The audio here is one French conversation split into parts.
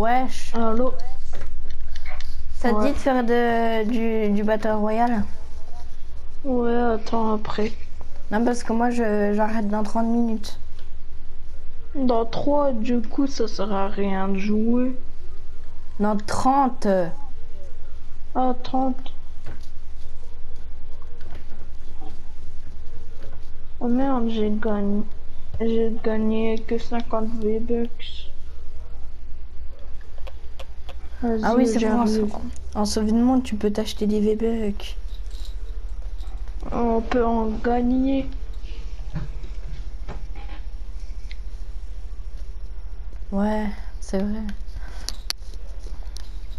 Wesh. Allô Ça te dit de faire de, du, du Battle Royale? Ouais, attends, après. Non, parce que moi, je- j'arrête dans 30 minutes. Dans 3, du coup, ça sert à rien de jouer. Dans 30 euh, Ah, 30. Oh merde, j'ai gagné. J'ai gagné que 50 V-Bucks. Ah oui, c'est vrai, en, en tu peux t'acheter des V-Bucks. On peut en gagner. Ouais, c'est vrai.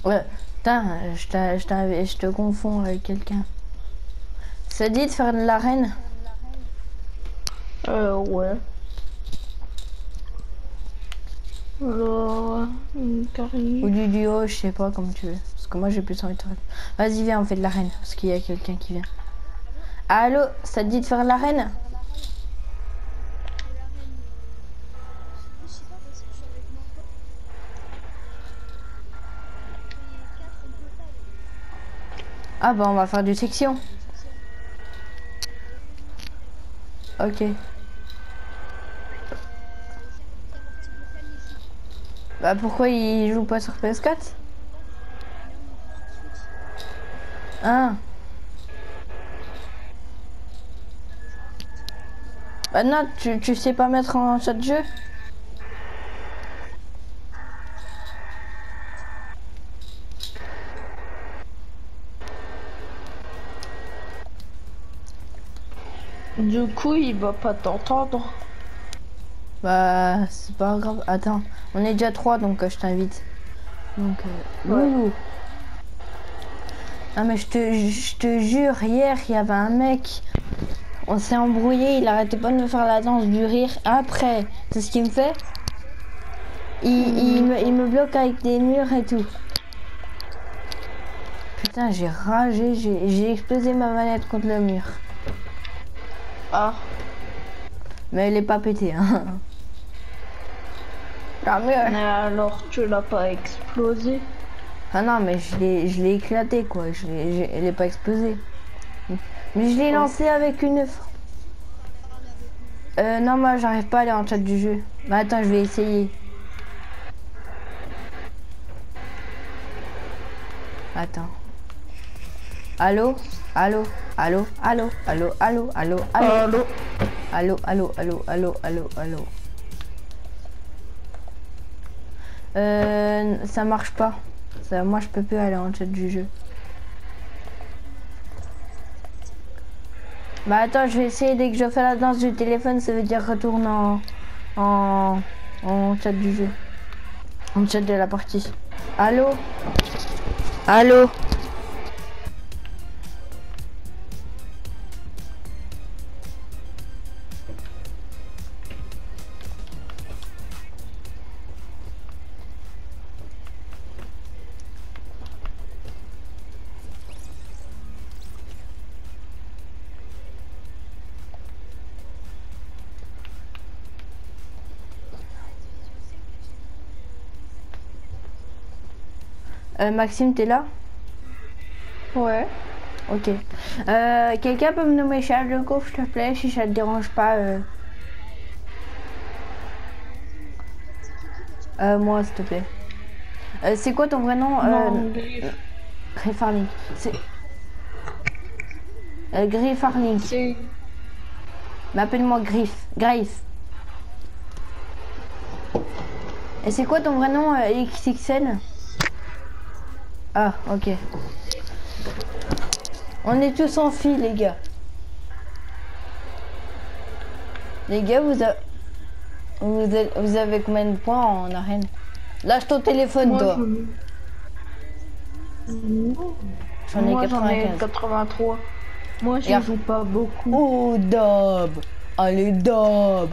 Ouais, putain, je je te confonds avec quelqu'un. Ça dit de faire de l'arène Euh, ouais. Ou du duo, je sais pas, comme tu veux. Parce que moi, j'ai plus envie de. Vas-y, viens, on fait de l'arène. Parce qu'il y a quelqu'un qui vient. Allô, ça te dit de faire de l'arène Ah bah on va faire du section. Ok. Bah pourquoi il joue pas sur PS4 Ah. Bah non, tu, tu sais pas mettre en chat de jeu? Du coup, il va pas t'entendre. Bah c'est pas grave. Attends, on est déjà trois donc euh, je t'invite. Donc euh, Ouais. Loulou. Ah mais je te, je te jure, hier il y avait un mec, on s'est embrouillé, il arrêtait pas de me faire la danse du rire. Après, c'est ce qu'il me fait il, il me, il me bloque avec des murs et tout. Putain, j'ai ragé, j'ai j'ai explosé ma manette contre le mur. Ah, Mais elle est pas pétée. Hein. Tant mieux. mais alors tu l'as pas explosé. Ah non, mais je l'ai, je l'ai éclaté quoi. Je l'ai, pas explosée. Mais je l'ai lancé avec une. fr- Euh, non, moi j'arrive pas à aller en chat du jeu. Mais attends, je vais essayer. Attends. Allô Allô Allô Allô Allô Allô Allô Allô Allô Allô, allô, allô, allô, allô, allô. Euh, ça marche pas. Moi, je peux plus aller en chat du jeu. Bah attends, je vais essayer dès que je fais la danse du téléphone, ça veut dire retourne en, en, en chat du jeu. En chat de la partie. Allô? Allô? Euh, Maxime, t'es là? Ouais. Ok. Euh, Quelqu'un peut me nommer Charles de Gaulle, s'il te plaît, si ça te dérange pas. Euh... Moi, s'il te plaît. C'est quoi ton vrai nom? Non, Griff. Griff Harling. C'est... Griff Harling. C'est Mais appelle-moi Griff. Griff. Et c'est quoi ton vrai nom XXL Ah, ok. On est tous en file, les gars. Les gars, vous, a- vous, êtes- vous avez combien de points en arène? Lâche ton téléphone, moi, toi. j'en ai- ai Moi, j'en ai 95. 83. Moi, je joue pas beaucoup. Oh, Dab Allez, Dab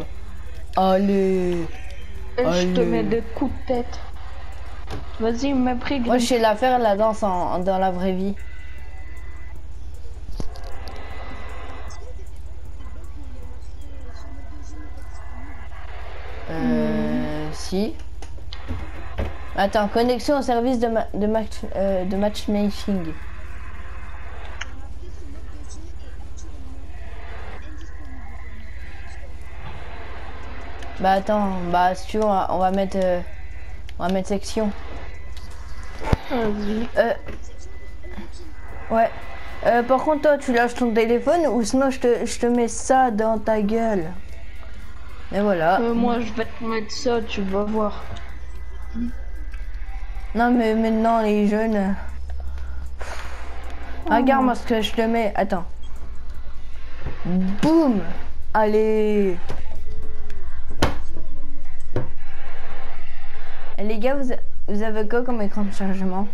Allez je te mets des coups de tête. Vas-y, mets pris Moi, je sais la faire, la danse, en, dans la vraie vie. Euh... Si. Attends, connexion au service de, ma de, match, euh, de matchmaking. Bah attends, bah si tu veux, on va, on va mettre, euh, on va mettre section. Euh, ouais. Euh, par contre, toi, tu lâches ton téléphone ou sinon je te, je te mets ça dans ta gueule. Et voilà. Euh, moi, je vais te mettre ça, tu vas voir. Non, mais maintenant, les jeunes. Regarde-moi ce que je te mets. Attends. Boum Allez Et Les gars, vous, vous avez quoi comme écran de chargement?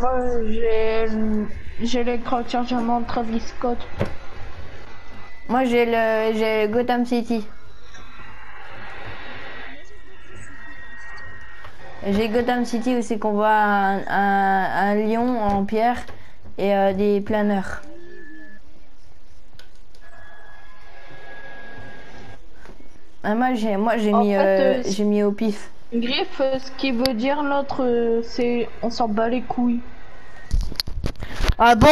Moi, j'ai j'ai l'écran de chargement de Travis Scott. Moi, j'ai le j'ai Gotham City. J'ai Gotham City où c'est qu'on voit un, un- un lion en pierre et euh, des planeurs. Ah, moi j'ai moi j'ai mis euh, euh, j'ai mis au pif. Griff, euh, ce qui veut dire l'autre, euh, c'est on s'en bat les couilles. Ah bon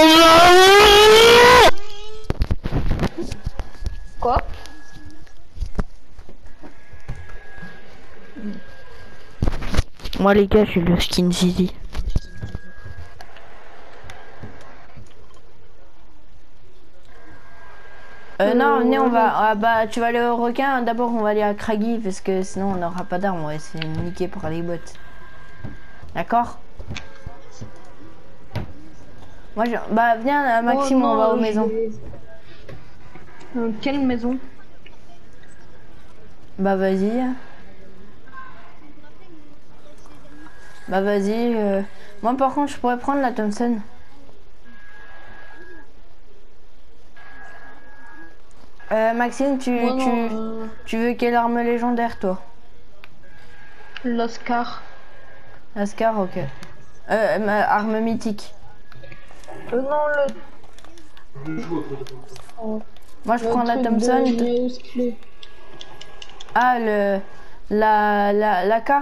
Quoi? Moi les gars, je suis le Skin City. Euh, non, Euh, venez, on va. ah, bah, tu vas aller au requin. D'abord, on va aller à Craggy parce que sinon, on n'aura pas d'armes. On va essayer de niquer pour les bottes. D'accord? Moi, je... bah, viens, euh, Maxime, Oh on va non, aux maisons. Euh, quelle maison? Bah, vas-y. Bah, vas-y. euh. Moi, par contre, je pourrais prendre la Thompson. Euh, Maxime, tu, tu, euh, tu veux quelle arme légendaire, toi L'Oscar. Ascar, ok. Euh, ma- arme mythique. Euh, non, le. Moi, je le prends la Thompson. de. Ah, le. La. La. La K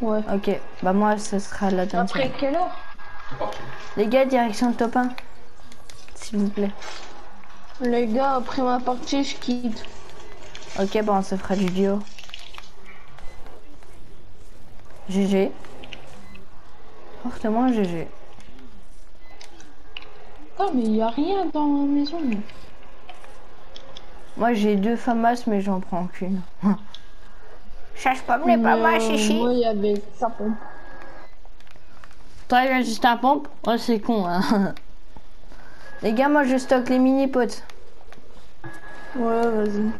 Ouais. Ok. Bah, moi, ce sera la Thompson. Après quelle heure? Les gars, direction top 1. S'il vous plaît. Les gars, après ma partie, je quitte. Ok, bon, on se fera du duo. GG. Fortement GG. Ah, mais il y a rien dans la maison. Moi, j'ai deux famas, mais j'en prends qu'une. Cherche pas mes famas, Euh, chichi. Moi, il y avait ça pompe. Toi, il y a juste un pompe? Oh, c'est con, hein. Les gars, moi, je stocke les mini-potes. Ouais, vas-y.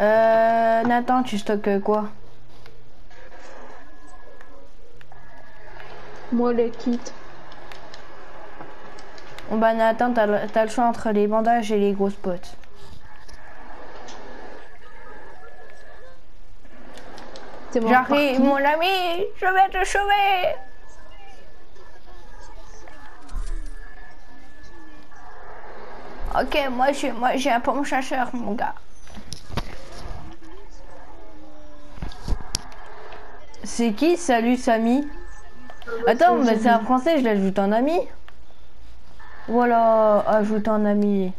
Euh, Nathan, tu stockes quoi? Moi, les kits. Bon, bah, Nathan, t'as le t'as le choix entre les bandages et les grosses potes. C'est bon. J'arrive, mon ami, je vais te sauver. Ok, moi j'ai moi j'ai un pomme chasseur, mon gars. C'est qui? Salut Samy. Attends, mais c'est un français, je l'ajoute en ami. Voilà, ajoute en ami.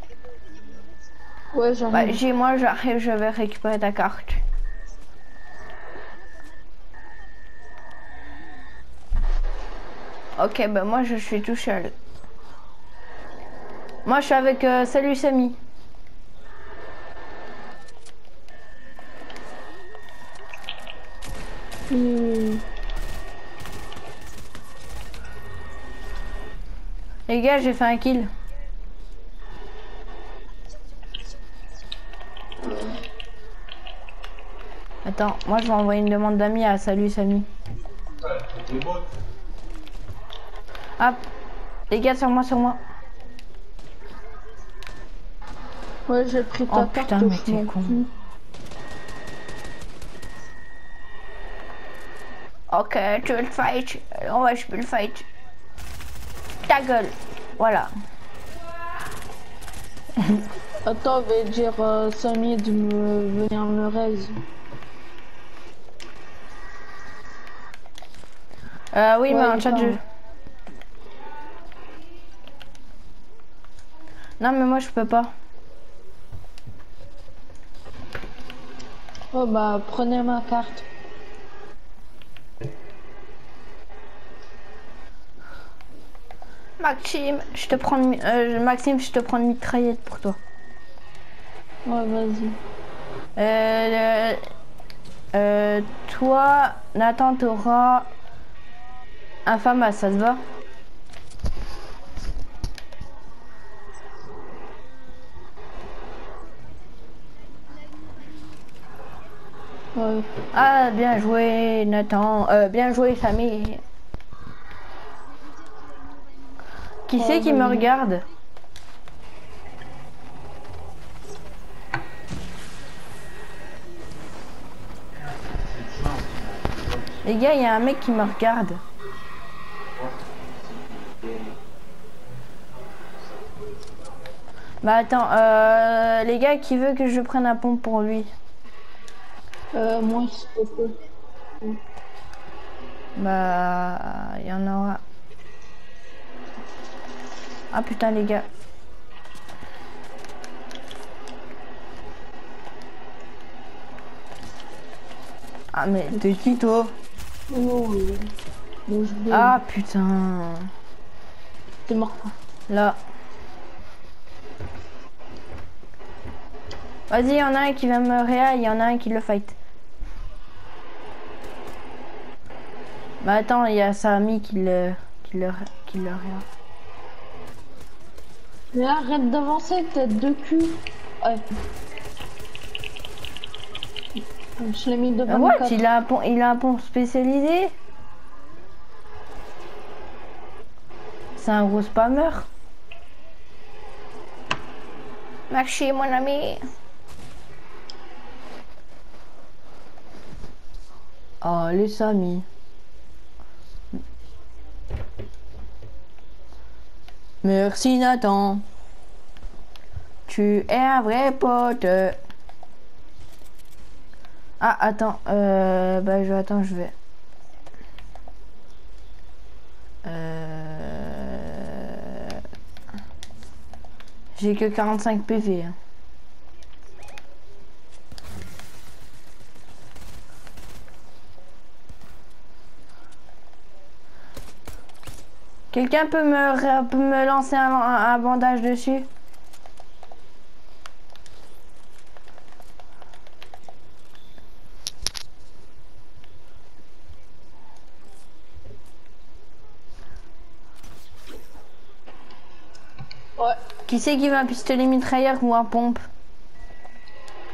Ouais, j'arrive. Bah, j'ai moi j'arrive, je vais récupérer ta carte. Ok, bah moi je suis tout seul. Moi je suis avec euh, Salut Samy. Hmm. Les gars, j'ai fait un kill. Attends, moi je vais envoyer une demande d'amis à Salut Samy. Hop, les gars, sur moi, sur moi. Ouais, j'ai pris ta Oh, carte. putain, mais je t'es con. Ok, tu veux le fight Oh ouais, je peux le fight. Ta gueule. Voilà. Attends, je vais dire euh, Samy de me venir me raise. Euh, oui, mais en chat de jeu. Non, mais moi je peux pas. Oh bah prenez ma carte. Maxime, je te prends euh, Maxime, je te prends une mitraillette pour toi. Ouais, vas-y. Euh, euh, toi, Nathan, t'auras un FAMAS, ça te va Ouais. Ah, bien joué, Nathan. Euh, bien joué, Samy. Qui Oh, c'est qui me regarde? Les gars, il y a un mec qui me regarde. Bah attends, euh, les gars, qui veut que je prenne un pompe pour lui? Euh, moi, te plaît. Bah, il y en aura. Ah putain, les gars. Ah, mais t'es qui toi? Oh, oui. Bon, je vais- Ah putain. t'es mort. Là. Vas-y, il y en a un qui va me réa, il y en a un qui le fight. Bah attends, il y a sa amie qui le, qui le, qui le réa. Mais arrête d'avancer, tête de cul. Ouais. Je l'ai mis Ah, devant what le il a, un pont, il a un pont spécialisé? C'est un gros spammer. Merci mon ami. Oh les amis. Merci Nathan. Tu es un vrai pote. Ah, attends, euh, bah, je, attends, je vais. Euh... J'ai que 45 PV. hein. Quelqu'un peut me, peut me lancer un, un- un bandage dessus? Ouais. Qui c'est qui veut un pistolet mitrailleur ou un pompe?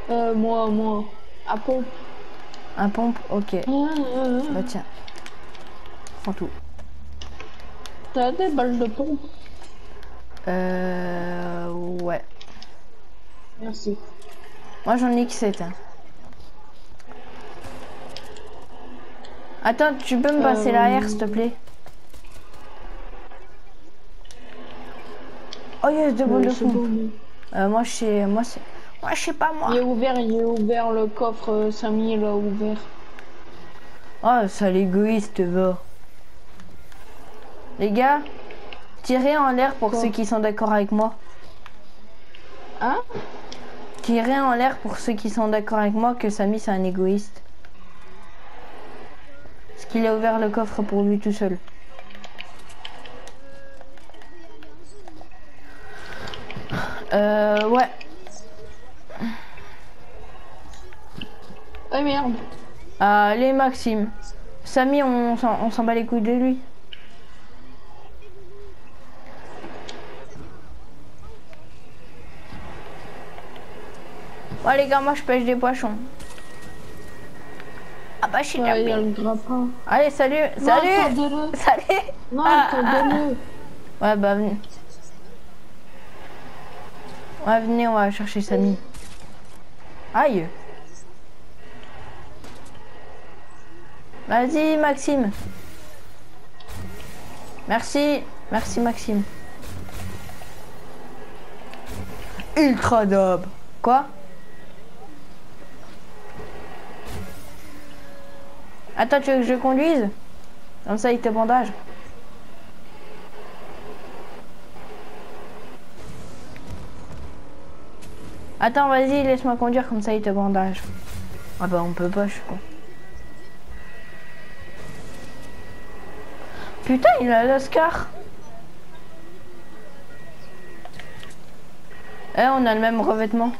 Euh, moi, moi. À pompe. Un pompe Ok. Bah tiens. Prends tout. T'as des balles de pompe? Euh... Ouais. Merci. Moi j'en ai que 7. hein. Attends, tu peux me passer Euh, l'arrière s'il te plaît? Oh yes, deux balles de bon, mais- Euh, moi je sais... Moi c'est... Moi je sais pas moi. Il est ouvert, il est ouvert le coffre, Samy il a ouvert. Oh, ça l'égoïste va. Les gars, tirez en l'air pour Quoi ceux qui sont d'accord avec moi. Hein? Tirez en l'air pour ceux qui sont d'accord avec moi que Samy c'est un égoïste. Parce qu'il a ouvert le coffre pour lui tout seul. Euh, ouais. Ah merde. Allez Maxime. Samy, on s'en on s'en bat les couilles de lui. Les gars, moi je pêche des poissons. Ah bah je suis Ouais, il y a tapé. le grappin. Allez, salut, Non, salut, salut. Non, Ah, ah, attendez-le. Ouais, bah venez. Ouais, venez, on va chercher Samy. Aïe. Vas-y, Maxime. Merci, merci Maxime. ultra dope. Quoi? Attends, tu veux que je conduise Comme ça, il te bandage. Attends, vas-y, laisse-moi conduire, comme ça, il te bandage. Ah bah, on peut pas, je crois. Putain, il a l'Oscar. Eh, on a le même revêtement.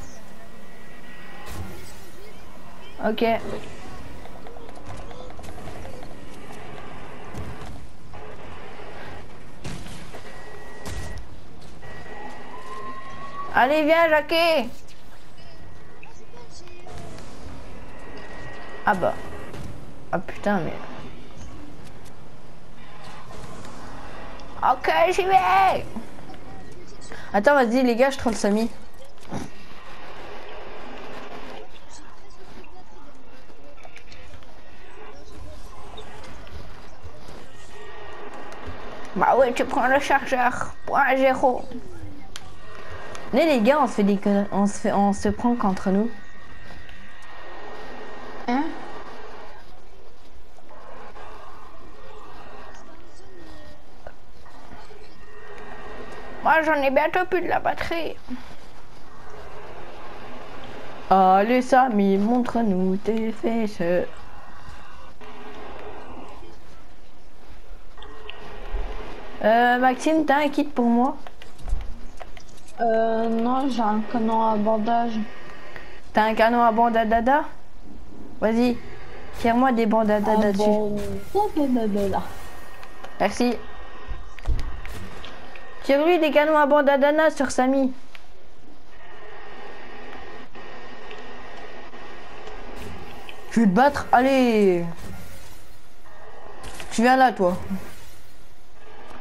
Ok. Allez, viens, Jackie. Ah bah. Ah putain, mais... Ok, j'y vais Attends, vas-y, les gars, je troll Samy. Bah ouais, tu prends le chargeur. Point zéro. Mais les gars, on se fait des on se fait on se prend qu'entre nous. Hein? Moi, j'en ai bientôt plus de la batterie. Allez, Samy, montre-nous tes fesses. Euh, Maxime, t'as un kit pour moi? Euh, non, j'ai un canon à bandage. T'as un canon à bandadada Vas-y, tire-moi des bandadada Ah dessus. bon, blablabla. Merci. Tire-lui des canons à bandadana sur Samy? Je vais te battre, allez Tu viens là, toi.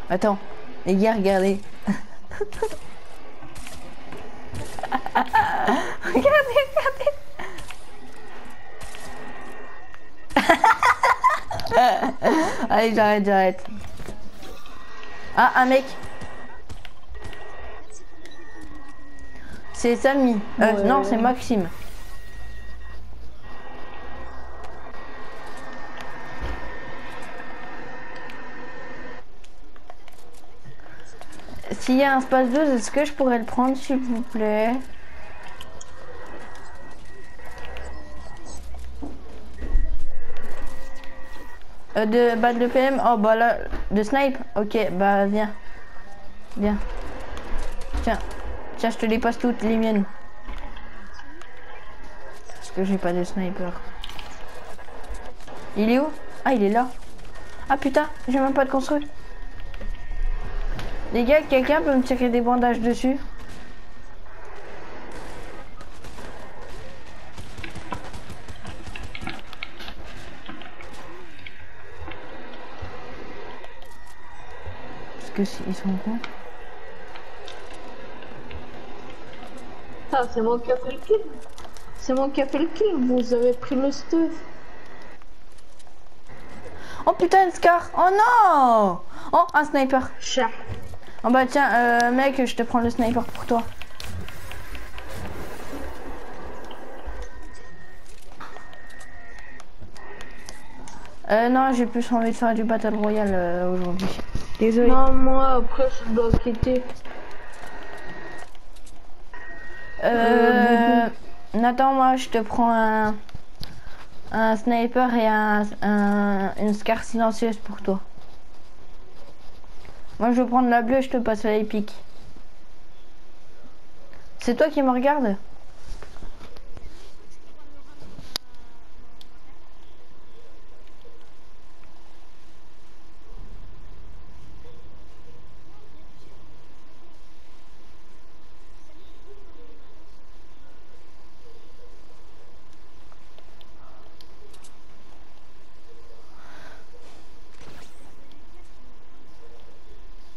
Attends, les gars, regardez. regardez, regardez. allez, j'arrête, j'arrête. Ah, un mec. C'est Samy. Euh, Ouais. Non, c'est Maxime. S'il y a un space 12, est-ce que je pourrais le prendre, s'il vous plaît? De balle de PM Oh bah là, de snipe Ok, bah viens. Viens. Tiens. Tiens, je te les passe toutes les miennes. Parce que j'ai pas de sniper. Il est où? Ah, il est là. Ah putain, j'ai même pas de construit. Les gars, quelqu'un peut me tirer des bandages dessus? Parce que si- ils sont cons. Ah, c'est moi qui a fait le kill. C'est moi qui a fait le kill. Vous avez pris le stuff. Oh putain, Scar Oh non Oh, un sniper Chat. Oh bah tiens, euh, mec, je te prends le sniper pour toi. Euh, non, j'ai plus envie de faire du Battle Royale euh, aujourd'hui. Désolé. Non, moi, après, je dois quitter. Euh, Nathan, moi, je te prends un, un sniper et un, un- une scar silencieuse pour toi. Moi, je vais prendre la bleue, je te passe la épique. C'est toi qui me regarde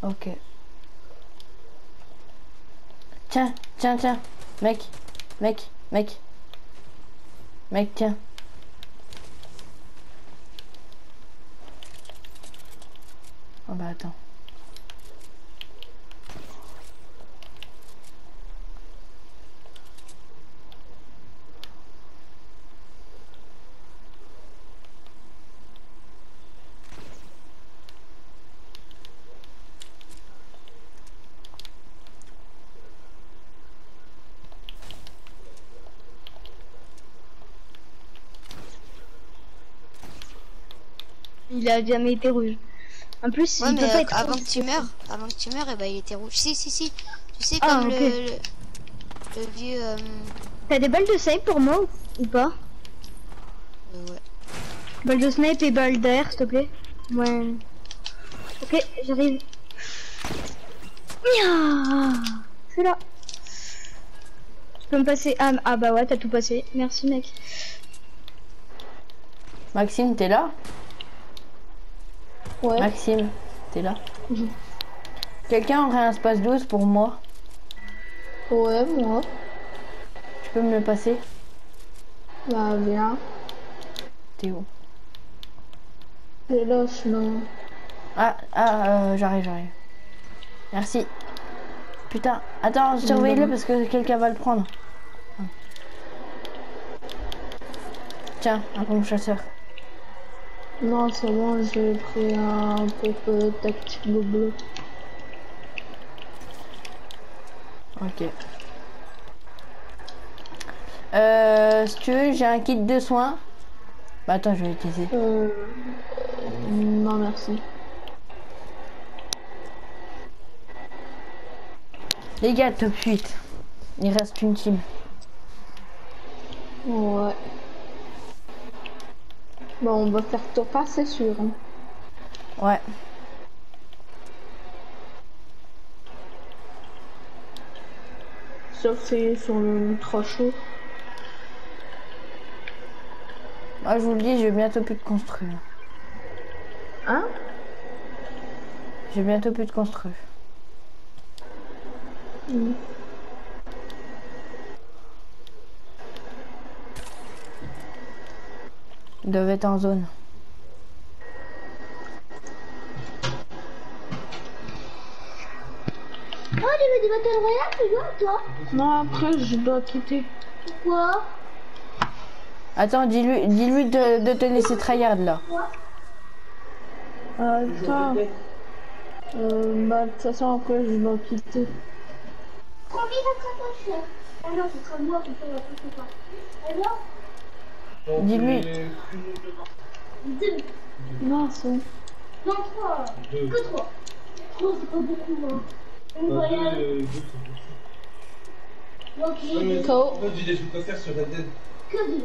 Ok. Tiens, tiens, tiens. Mec, mec, mec. Mec, tiens. Oh bah attends. Il a jamais été rouge. En plus, Ouais, il mais peut pas euh, être avant rouge. que tu meurs, avant que tu meurs, eh ben, il était rouge. Si, si, si. Tu sais, Ah, comme le, le, le vieux. euh, T'as des balles de snipe pour moi ou- pas? Euh, ouais. Balle de snipe et balle d'air, s'il te plaît. Ouais. Ok, j'arrive. Je suis là. Tu peux me passer. Ah, ah bah ouais, t'as tout passé. Merci, mec. Maxime, t'es là? Ouais. Maxime, t'es là Mhm. Quelqu'un aurait un espace 12 pour moi? Ouais, moi. Tu peux me le passer? Bah, bien. T'es où? Et là. Ah, ah, euh, j'arrive, j'arrive. Merci. Putain, attends, surveille-le parce que quelqu'un va le prendre. Tiens, un pompe chasseur. Non, c'est bon, j'ai pris un peu tactique bleu. Ok. Euh, si tu veux, j'ai un kit de soins. Bah attends, je vais l'utiliser. Euh... Non, merci. Les gars, top 8. Il reste une team. Ouais. Bon, on va faire top pas, c'est sûr. hein. Ouais. Sauf si sur le trop chaud. Moi, je vous le dis, je vais bientôt plus de construire. Hein? J'ai bientôt plus de construire. Mm. Doivent être en zone. Oh, tu veux des Battle Royale, tu joues, toi? Non, après, je dois quitter. Pourquoi? Attends, dis-lui dis-lui de, de te laisser tryhard là. Attends. Euh, bah, de toute façon, après, je dois quitter. Combien ça coûte Ah non, ce sera moi qui fais la prochaine fois. Alors Dis-lui. Non, c'est bon. Non, trois. Que trois. Trois, c'est pas beaucoup, hein. Une voyage. Ok, KO. En fait, j'ai des trucs à faire sur Red Dead. que deux.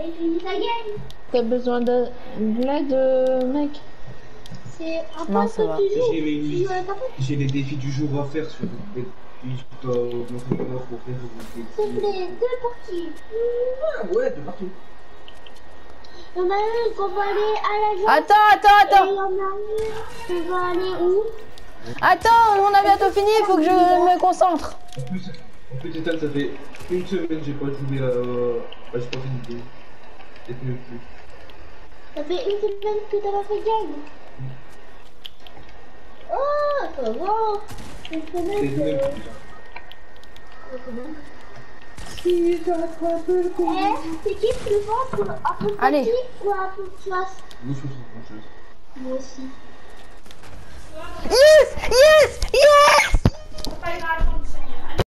Et finis ta game. T'as besoin de de l'aide, euh, mec C'est un peu que tu joues. J'ai Tu des défis du jour à faire sur Dead. Puis je pour faire des S'il te plaît, deux parties. Ouais, de partout. Il y en a une qu'on va aller à la. Attends, attends, Et il attends. y en a une qu'on va aller où Attends, on a bientôt fini, il faut que je me concentre. En plus, en plus, Ethan, ça fait une semaine que j'ai pas joué à. à j'ai pas fait une. Peut-être même plus. Ça fait une semaine que t'as pas fait de game. Oh, ça va. Que... plus. Eh, c'est qui je. Moi aussi. Yes, yes, yes.